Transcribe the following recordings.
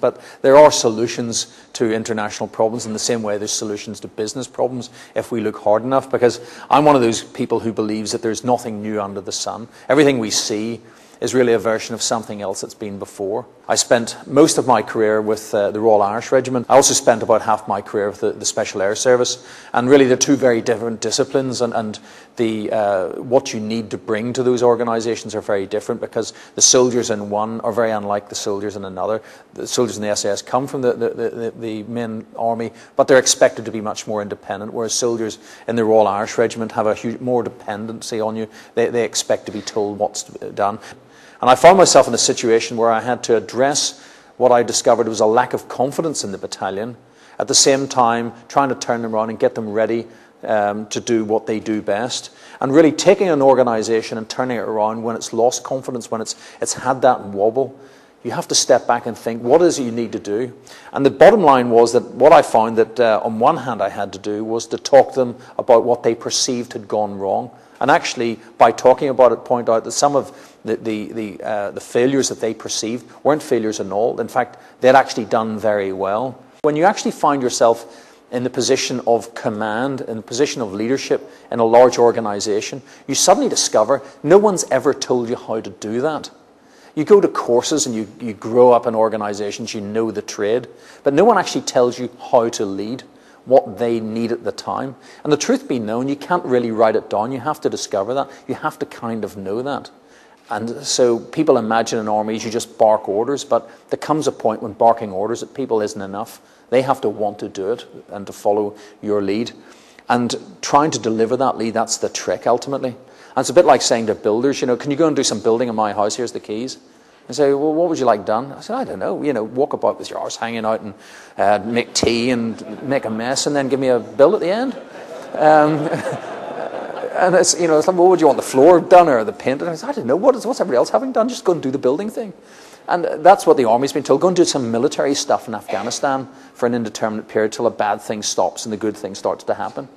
But there are solutions to international problems in the same way there's solutions to business problems if we look hard enough. Because I'm one of those people who believes that there's nothing new under the sun. Everything we see is really a version of something else that's been before. I spent most of my career with uh, the Royal Irish Regiment. I also spent about half my career with the, the Special Air Service. And really, they're two very different disciplines, and, and the, uh, what you need to bring to those organisations are very different because the soldiers in one are very unlike the soldiers in another. The soldiers in the SAS come from the, the, the, the main army, but they're expected to be much more independent, whereas soldiers in the Royal Irish Regiment have a huge, more dependency on you. They, they expect to be told what's done. And I found myself in a situation where I had to address what I discovered was a lack of confidence in the battalion, at the same time trying to turn them around and get them ready um, to do what they do best. And really taking an organisation and turning it around when it's lost confidence, when it's, it's had that wobble, you have to step back and think, what is it you need to do? And the bottom line was that what I found that uh, on one hand I had to do was to talk to them about what they perceived had gone wrong. And actually, by talking about it, point out that some of the, the, the, uh, the failures that they perceived weren't failures at all. In fact, they'd actually done very well. When you actually find yourself in the position of command, in the position of leadership in a large organization, you suddenly discover no one's ever told you how to do that. You go to courses and you, you grow up in organizations, you know the trade, but no one actually tells you how to lead, what they need at the time. And the truth be known, you can't really write it down. You have to discover that. You have to kind of know that. And so people imagine in armies you just bark orders, but there comes a point when barking orders at people isn't enough. They have to want to do it and to follow your lead. And trying to deliver that lead, that's the trick ultimately. And it's a bit like saying to builders, you know, can you go and do some building in my house? Here's the keys. And say, well, what would you like done? I said, I don't know. You know, walk about with your arse hanging out and uh, make tea and make a mess and then give me a bill at the end. Um, And it's, you know, it's like, what would you want, the floor done or the paint? And I said, I don't know, what is, what's everybody else having done? Just go and do the building thing. And that's what the army's been told. Go and do some military stuff in Afghanistan for an indeterminate period till a bad thing stops and the good thing starts to happen.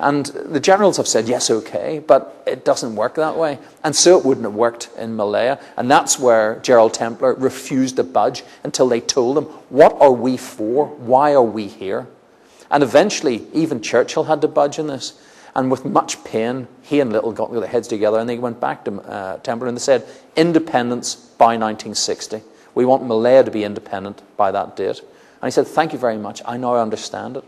And the generals have said, yes, okay, but it doesn't work that way. And so it wouldn't have worked in Malaya. And that's where Gerald Templer refused to budge until they told him, what are we for? Why are we here? And eventually, even Churchill had to budge in this. And with much pain, he and Lyttelton got their heads together and they went back to uh, Templer and they said, independence by 1960. We want Malaya to be independent by that date. And he said, Thank you very much. I now understand it.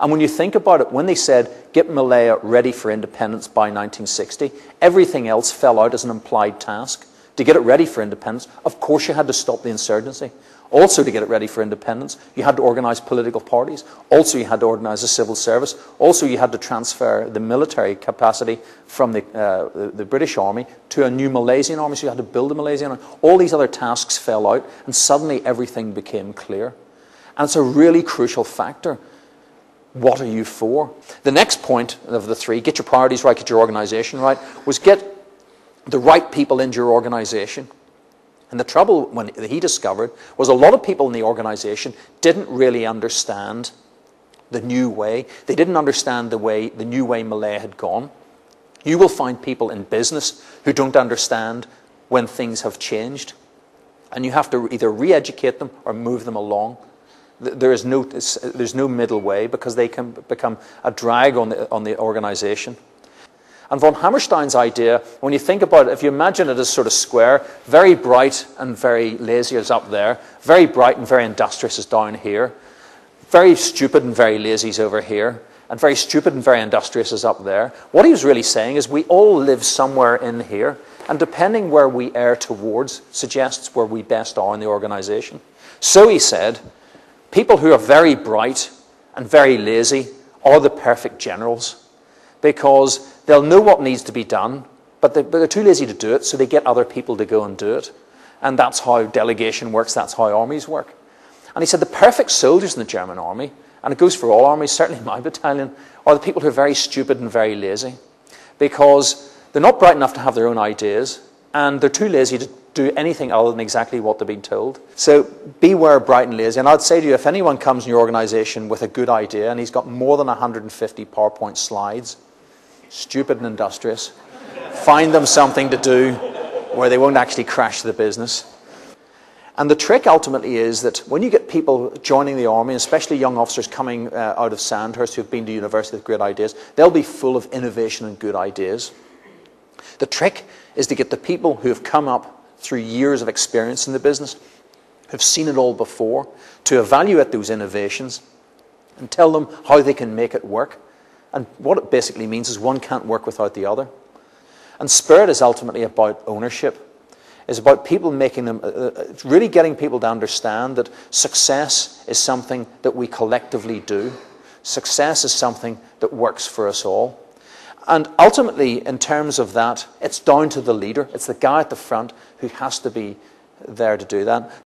And when you think about it, when they said, Get Malaya ready for independence by 1960, everything else fell out as an implied task. To get it ready for independence, of course, you had to stop the insurgency. Also, to get it ready for independence, you had to organise political parties. Also, you had to organise a civil service. Also, you had to transfer the military capacity from the, uh, the, the, British Army to a new Malaysian army. So, you had to build a Malaysian army. All these other tasks fell out, and suddenly everything became clear. And it's a really crucial factor. What are you for? The next point of the three get your priorities right, get your organisation right was get the right people into your organisation. And the trouble when he discovered was a lot of people in the organization didn't really understand the new way. They didn't understand the way the new way Malaya had gone. You will find people in business who don't understand when things have changed. And you have to either re educate them or move them along. There is no, there's no middle way because they can become a drag on the, on the organization. And von Hammerstein's idea, when you think about it, if you imagine it as sort of square, very bright and very lazy is up there, very bright and very industrious is down here, very stupid and very lazy is over here, and very stupid and very industrious is up there. What he was really saying is we all live somewhere in here, and depending where we err towards suggests where we best are in the organization. So he said, people who are very bright and very lazy are the perfect generals because they'll know what needs to be done, but they're, but they're too lazy to do it, so they get other people to go and do it. And that's how delegation works, that's how armies work. And he said the perfect soldiers in the German army, and it goes for all armies, certainly my battalion, are the people who are very stupid and very lazy. Because they're not bright enough to have their own ideas, and they're too lazy to do anything other than exactly what they're being told. So beware bright and lazy. And I'd say to you, if anyone comes in your organization with a good idea and he's got more than 150 PowerPoint slides, stupid and industrious. Find them something to do where they won't actually crash the business. And the trick ultimately is that when you get people joining the army, especially young officers coming uh, out of Sandhurst who've been to university with great ideas, they'll be full of innovation and good ideas. The trick is to get the people who have come up through years of experience in the business, who've seen it all before, to evaluate those innovations and tell them how they can make it work. And what it basically means is one can't work without the other. And spirit is ultimately about ownership. It's about people making them, uh, uh, really getting people to understand that success is something that we collectively do. Success is something that works for us all. And ultimately, in terms of that, it's down to the leader. It's the guy at the front who has to be there to do that.